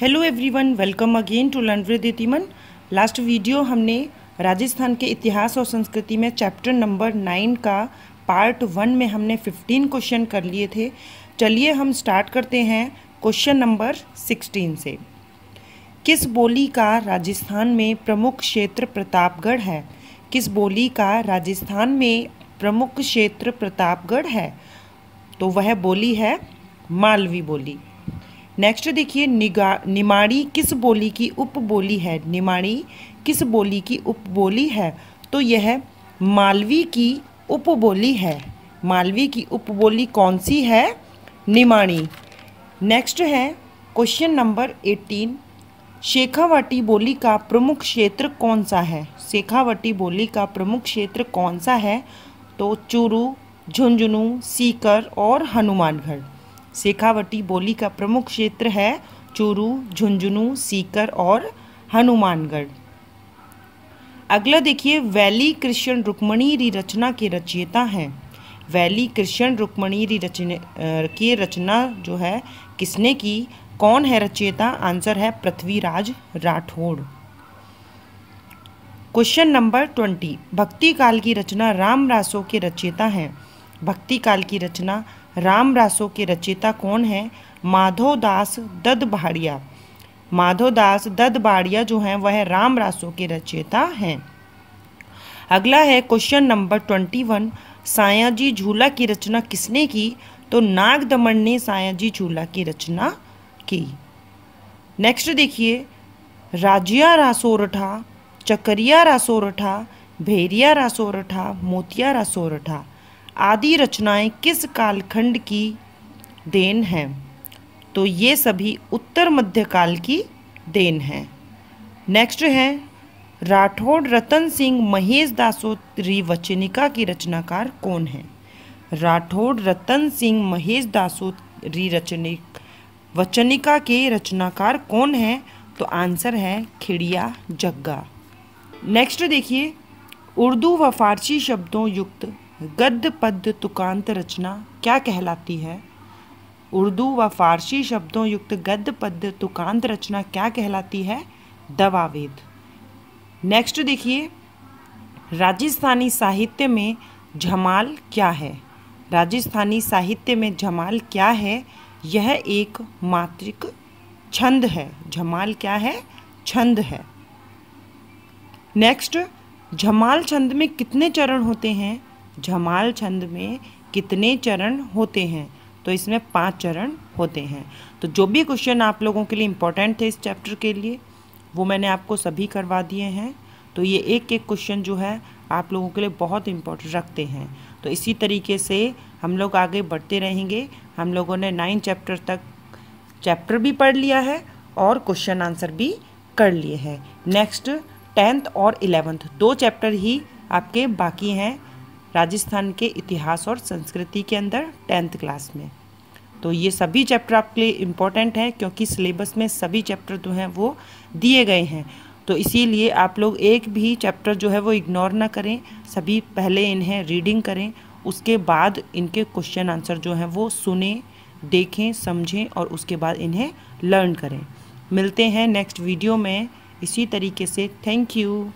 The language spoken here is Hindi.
Hello everyone welcome again to learn with इतिमन last video हमने राजस्थान के इतिहास और संस्कृति में चैप्टर नंबर नाइन का पार्ट वन में हमने फिफ्टीन क्वेश्चन कर लिए थे। चलिए हम स्टार्ट करते हैं क्वेश्चन नंबर सिक्सटीन से। किस बोली का राजस्थान में प्रमुख क्षेत्र प्रतापगढ़ है? किस बोली का राजस्थान में प्रमुख क्षेत्र प्रतापगढ़ है? तो वह बोली है मालवी बोली। नेक्स्ट देखिए, निगा, निमाड़ी किस बोली की उपबोली है? निमाड़ी किस बोली की उपबोली है? तो यह मालवी की उपबोली है। मालवी की उपबोली कौन सी है? निमाड़ी। नेक्स्ट है क्वेश्चन नंबर एटीन शेखावटी बोली का प्रमुख क्षेत्र कौन सा है? शेखावटी बोली का प्रमुख क्षेत्र कौन सा है? तो चूरू, झुंझुनू, सीकर और हनुमानगढ़। शेखावटी बोली का प्रमुख क्षेत्र है चूरू, झुंझुनू, सीकर और हनुमानगढ़। अगला देखिए, वैली कृष्ण रुक्मणी री रचना के रचयिता हैं। वैली कृष्ण रुक्मणी री रचना की रचना जो है, किसने की? कौन है रचयिता? आंसर है Prithviraj Rathore. Question number twenty. भक्ति काल की रचना राम रासो के रचयिता हैं। भक्ति काल की रचना राम रासो के रचयिता कौन है? माधोदास दद भाड़िया माधोदास दद बाड़िया जो हैं, वह राम रासो के रचयिता हैं। अगला है question number twenty one. Sayaji Jhula की रचना किसने की? तो नाग दमन ने सायाजी झूला की रचना की। नेक्स्ट देखिए। राजिया रासोरठा चकरिया रासोरठा भेरिया रासोरठा मोतिया रासोरठा आदि रचनाएँ किस कालखंड की देन हैं? तो ये सभी उत्तर मध्यकाल की देन हैं। नेक्स्ट है राठौड़ रतन सिंह महेश दासोत्री वचनिका की रचनाकार कौन है? राठौड़ रतन सिंह महेश दासोत्री रचनिक, वचनिका के रचनाकार कौन है? तो आंसर है खिड़िया जग्गा। नेक्स्ट देखिए, उर्दू व फारसी शब्दों युक्त गद्य पद्य तुकांत रचना क्या कहलाती है? उर्दू व फारसी शब्दों युक्त गद्य पद्य तुकांत रचना क्या कहलाती है? दवावेद। नेक्स्ट देखिए, राजस्थानी साहित्य में झमाल क्या है? राजस्थानी साहित्य में झमाल क्या है? यह एक मात्रिक छंद है। झमाल क्या है? छंद है। नेक्स्ट झमाल छंद में कितने चरण होते हैं? झमाल छंद में कितने चरण होते हैं? तो इसमें पाँच चरण होते हैं। तो जो भी क्वेश्चन आप लोगों के लिए इम्पोर्टेंट थे इस चैप्टर के लिए, वो मैंने आपको सभी करवा दिए हैं। तो ये एक एक क्वेश्चन जो है, आप लोगों के लिए बहुत इम्पोर्टेंट रखते हैं। तो इसी तरीके से हम लोग आगे बढ़ते रहेंगे। हम लोगों ने नाइन चैप्टर तक चैप्टर भी पढ़ लिया है और क्वेश्चन आंसर भी कर लिए हैं। नेक्स्ट टेंथ और इलेवेंथ दो चैप्टर ही आपके बाकी हैं। राजस्थान के इतिहास और संस्कृति के अंदर टेंथ क्लास में। तो ये सभी चैप्टर आपके लिए इम्पोर्टेंट है, क्योंकि सिलेबस में सभी चैप्टर जो हैं वो दिए गए हैं। तो इसीलिए आप लोग एक भी चैप्टर जो है वो इग्नोर ना करें, सभी पहले इन्हें रीडिंग करें, उसके बाद इनके क्वेश्चन आंसर जो हैं वो सुने, देखें, समझें और उसके बाद इन्हें लर्न करें। मिलते हैं नेक्स्ट वीडियो में। इसी तरीके से। Thank you